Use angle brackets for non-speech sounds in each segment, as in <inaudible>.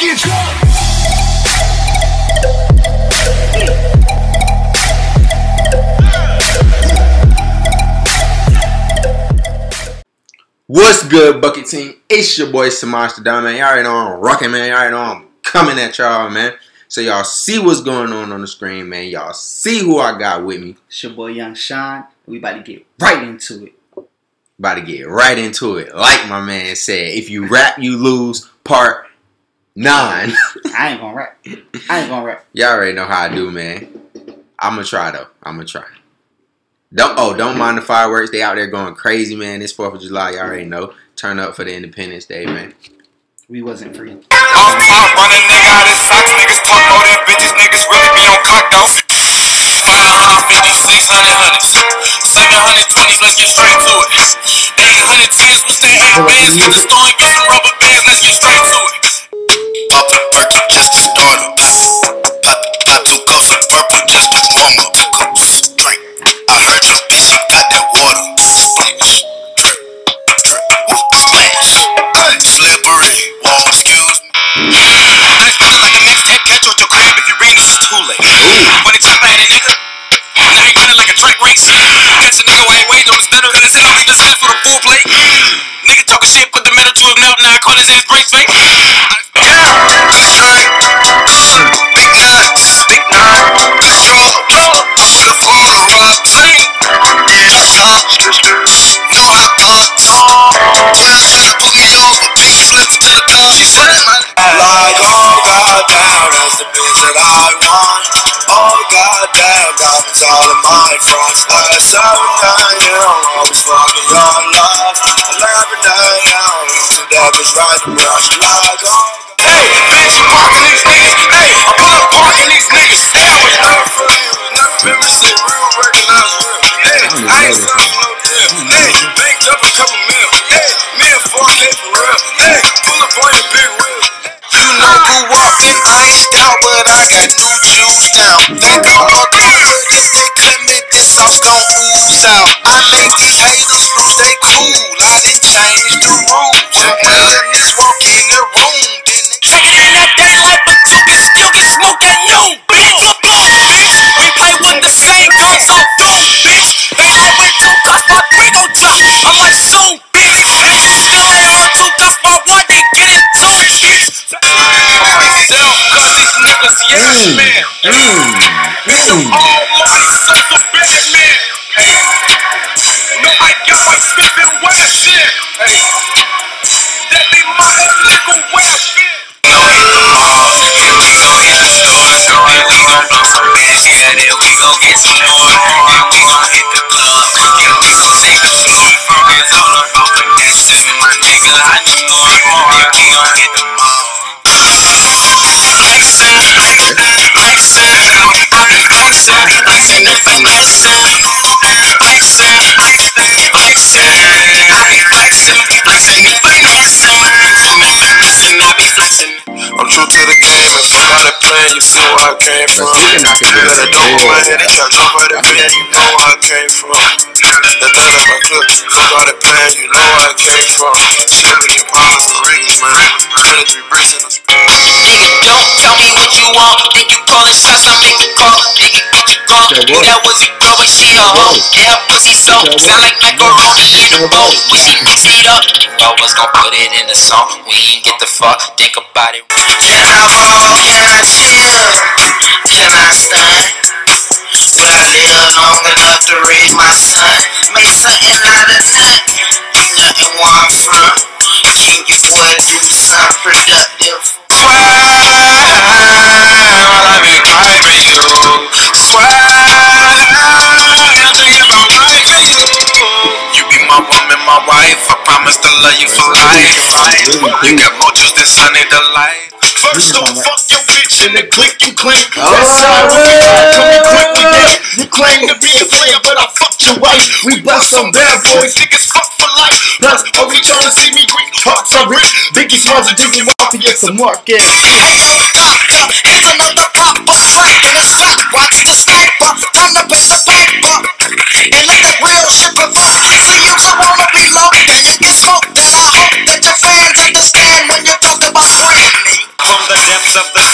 get drunk. What's good, Bucket Team? It's your boy Semaj the man. Y'all already know I'm rocking, man. Y'all already know I'm coming at y'all, man. So y'all see what's going on on the screen, man. Y'all see who I got with me. It's your boy Young Shawn. We about to get right into it. About to get right into it. Like my man said, if you rap, you lose. Part nine. <laughs> I ain't gonna rap. I ain't gonna rap. y'all already know how I do, man. I'm gonna try though. I'm gonna try. Don't oh, don't mind the fireworks. They out there going crazy, man. This Fourth of July, y'all already know. Turn up for the Independence Day, man. We wasn't free. Off top, run a nigga out his socks. Niggas talk more than bitches. Niggas really be on cock though. 550, 600 hundreds. 720s, let's get straight to it. 800 tens, what's that? 8 bands, hit the store and get some rubber bands, let's get straight Slippery. Whoa, excuse me. I feel like a mixtape catch at your crib if you this is too late. When they jump at it, nigga. Now you running like a track race. Catch a nigga while he waiting on his dinner. Cause I said I'll leave his ass with a full plate. Nigga talking shit, put the metal to his mouth. Now I call his ass brace fake. Like, oh goddamn, that's the bitch that I want. Oh goddamn, diamonds all in my fronts. Like seven, nine, yeah, I was fucking your love. Eleven, nine, yeah, I'm into that bitch right around. She like, oh. Hey, bitch, you parking these niggas. Hey, I pull up parking these niggas. Hey, I was never for you. Never been with shit real, recognize real. Hey, I ain't selling no deal. Hey, banked up a couple but I got new juice down. Think I'ma do it if they claim it, this sauce gon' ooze out. I make these niggas, yes, man. Where I came from. you can knock it Got down. a dope in my head, they try to jump out the bed, you know where I came from. That thing in my clip, fuck all that plan, you know where I came from. 70 pounds of rings, man. 23 bricks in a spoon. Nigga, don't tell me what you want. Think you callin' shots, I make the call. Nigga, get you gone. That was your girl, but she a hoe. Yeah, pussy so sound like macaroni in a bowl. When she mix it up, know what's gon' put it in the song. We ain't get the fuck, think about it. Can I ball? Can I chill? Can I stunt? Will I live long enough to raise my son? Make something out of nothing. Nothing where I'm from. Can you boy do something productive? While I be driving you. Swag, I'm thinking about life for you. You be my woman, my wife. I promise to love you for life. You got more juice than Sunny Delight. Off, fuck your bitch and then click you clink. That's how we get coming quick that. You claim to be a player, but I fucked your wife. We bust some bad boys, niggas fuck for life. Plus, are we trying to see me Greek? Hearts are rich. Biggie Smalls and Diggy Mafia, some market. Hey yo, doctor, here's another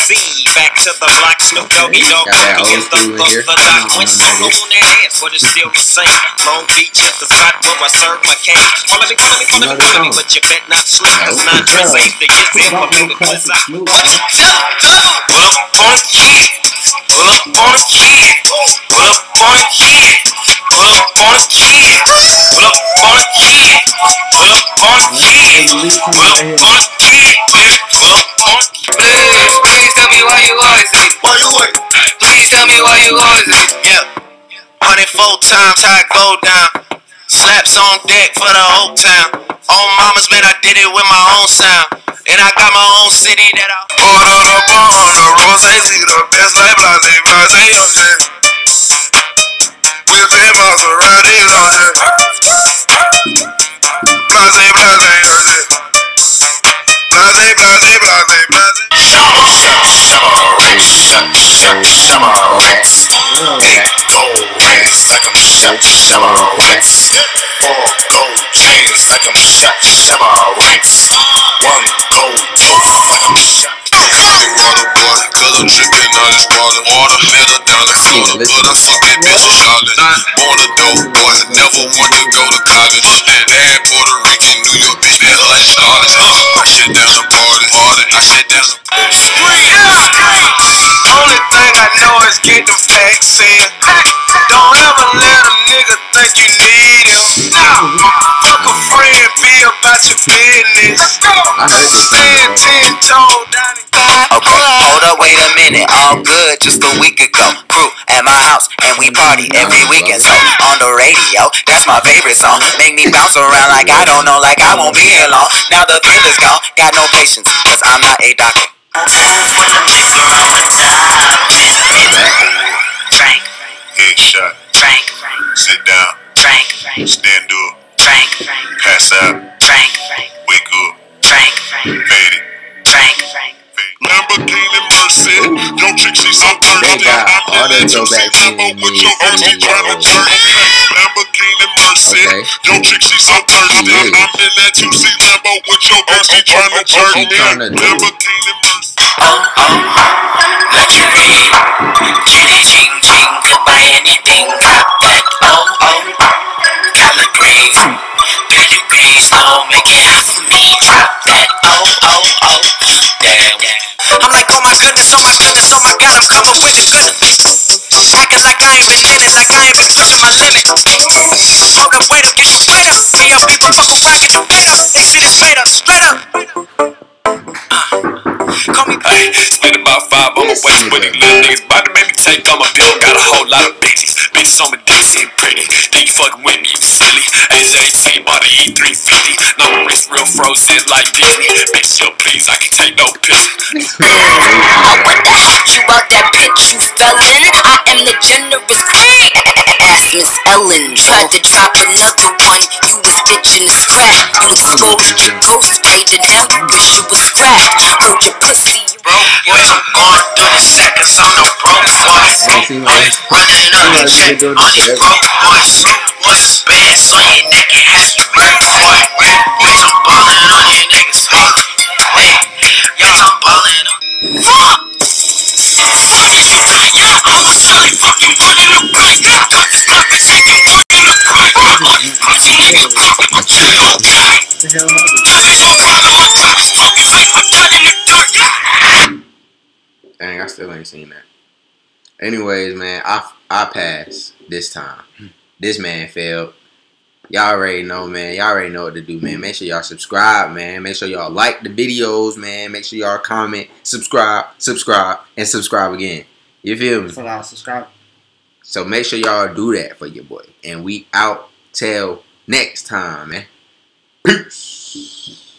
the sea. Back to the block, Snoop Doggy Dogg. Got that old is the in the the I doc. know solo on their ass, but it's still the same. Long Beach is the spot where I serve my cash. Follow me, follow me, follow me, follow me, but you bet not sleep. Cause nine tricks ain't to get there for me because I Snoop, what you man. tell Pull up on it, yeah. Pull up on it, yeah. Pull up on it, yeah. Pull up on it, yeah. Pull up on it, yeah. Pull up on it, yeah. Pull up on it, yeah. Pull up on. Please, please tell me why you always hate. Why you wait? Please tell me why you always hate. Yeah. 104 times how it go down. Slaps on deck for the whole town. On mamas, man, I did it with my own sound. And I got my own city that I Ordered up on the rose, see the best like blase, blase, blase. Okay. Gold rings like I'm shot Shamrock's. Four gold chains like I'm shot Shamrock's. One gold tooth like I'm shot. Water boy, cause I'm dripping on this water. The floor. But I bitch so Charlotte. Born a dope boy, never want to go to college. Bad Puerto Rican, New York bitch, that her started. I shut down the party, party. I shut down the Only thing I know is get them facts in. Don't ever let a nigga think you need him. Fuck a friend, be about your business. Stand ten toes down in Okay, hold up, wait a minute. All good just a week ago. Crew at my house, and we party every weekend. So on the radio, that's my favorite song. Make me bounce around like I don't know, like I won't be here long. Now the feeling's gone, got no patience, cause I'm not a doctor. Frank, Headshot. Frank, Sit down. Frank, Stand up. Frank, Pass out. Frank, Wake up. Frank, Fade it. Frank, Frank. Lamborghini Mercy. Yo, chick, she so They got all that throwback shit with your auntie tryna turn. Lamborghini Mercy. Okay. Yo, chick, she so thirsty. Yeah. I'm in that 2C Lambo with your auntie tryna turn She me. tryna do. Lamborghini Mercy. Luxury, chitty ching ching, could buy anything. Drop that, oh oh. Color greens, pedigree, slow, make it hot for me. Drop that, oh oh oh. Damn. I'm like, oh my goodness, oh my goodness, oh my god, I'm coming with the goodness. Acting like I ain't been in it, like I ain't been pushing my limit. Hold up, wait up, get your weight up. Hey, yo, people fuck around, get weight up. They see this straight up, straight up. Uh, call me Hey, spend about five on my waist with these little niggas. About to make me take all my bill. Got a whole lot of bitches. Bitches on my dick seem pretty. Think you fucking with me. Age 18, bought a E350. No, wrist real frozen like Disney. Bitch, yo, please, I can take no picture. I wonder how you out that bitch you fell in. I am the generous queen. Ask Miss Ellen. Tried to drop another one. You was bitching to scrap. You exposed your ghost page and hell you wish you was scrapped. Hold your pussy. Bro, boy, I'm going through the seconds. I'm no broke boy. see my- Always running up the check. these forever. broke boys. What's bands on your neck and I still ain't seen that. Anyways, man, I I passed this time. This man failed. Y'all already know, man. Y'all already know what to do, man. Make sure y'all subscribe, man. Make sure y'all like the videos, man. Make sure y'all comment, subscribe, subscribe, and subscribe again. You feel me? For our subscribers. So make sure y'all do that for your boy. And we out till next time, man. Peace.